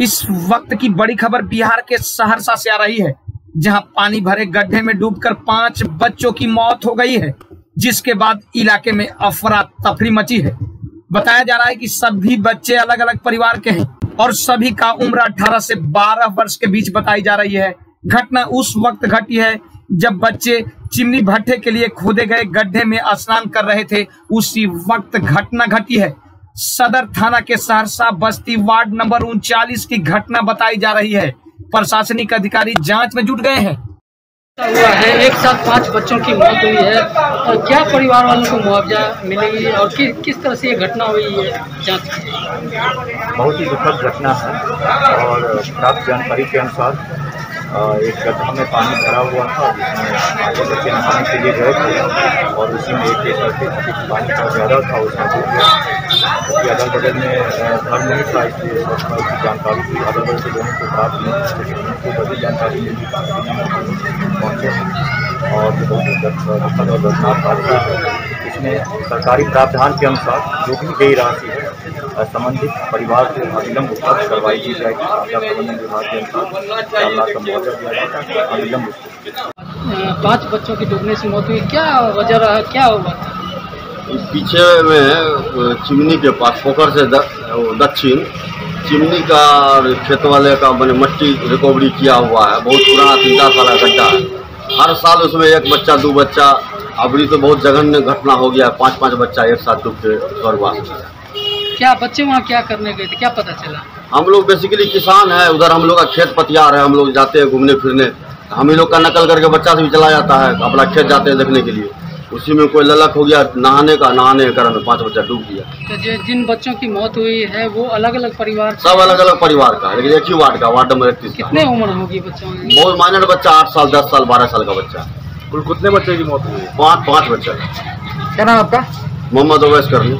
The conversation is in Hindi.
इस वक्त की बड़ी खबर बिहार के सहरसा से आ रही है, जहाँ पानी भरे गड्ढे में डूबकर पाँच बच्चों की मौत हो गई है, जिसके बाद इलाके में अफरा तफरी मची है। बताया जा रहा है कि सभी बच्चे अलग अलग परिवार के हैं और सभी का उम्र 18 से 12 वर्ष के बीच बताई जा रही है। घटना उस वक्त घटी है, जब बच्चे चिमनी भट्टे के लिए खोदे गए गड्ढे में स्नान कर रहे थे। उसी वक्त घटना घटी है। सदर थाना के सहरसा बस्ती वार्ड नंबर उनचालीस की घटना बताई जा रही है। प्रशासनिक अधिकारी जाँच में जुट गए हैं। हुआ है एक साथ पाँच बच्चों की मौत हुई है। और क्या परिवार वालों को मुआवजा मिलेगी और कि, किस तरह से ये घटना हुई है जाँच बहुत ही दुखद घटना है और प्राप्त जानकारी के अनुसार एक गड्ढा में पानी भरा हुआ था जिसमें आगे बच्चे नहाने के लिए गए थे और उसी में एक एक पानी बहुत ज़्यादा था उसमें डूब गया क्योंकि अगल बगल में अ, घर नहीं उस समय उसकी जानकारी थी अगल बगल के लोगों को प्राप्त नहीं उनको बड़ी जानकारी मिली। पहुँचे और बहुत दुखद और दर्दनाक हादसा है इसमें सरकारी प्रावधान के अनुसार जो भी गई राशि है संबंधित परिवार को अविलंब उपलब्ध करवाई दी जाएगी। आपदा प्रबंधन विभाग के अनुसार चार लाख का मुआवजा दिया अविलंब पाँच बच्चों की डूबने से मौत हुई। क्या वजह रहा? क्या हुआ? था पीछे में चिमनी के पास पोखर से दक्षिण चिमनी का खेत वाले का मैंने मट्टी रिकवरी किया हुआ है। बहुत पुराना तीन चार साल का गड्ढा है। हर साल उसमें एक बच्चा दो बच्चा अभी तो बहुत जघन्य घटना हो गया है। पाँच पाँच बच्चा एक साथ डूब के स्वर्गवास क्या बच्चे वहाँ क्या करने गए थे? क्या पता चला? हम लोग बेसिकली किसान है। उधर हम लोग का खेत पतियार है। हम लोग जाते हैं घूमने फिरने हम ही लोग का नकल करके बच्चा से भी चला जाता है। अपना खेत जाते हैं देखने के लिए। उसी में कोई ललक हो गया नहाने का नहाने के कारण पाँच बच्चा डूब गया। तो जो जिन बच्चों की मौत हुई है वो अलग अलग परिवार सब अलग अलग परिवार का लेकिन एक ही वार्ड का वार्ड नंबर इकतीस कितने उम्र होगी बच्चों की बहुत माइनर बच्चा आठ साल दस साल बारह साल का बच्चा। कुल कितने बच्चे की मौत हुई? पाँच पाँच बच्चा। क्या नाम आपका? मोहम्मद अवैस करनी।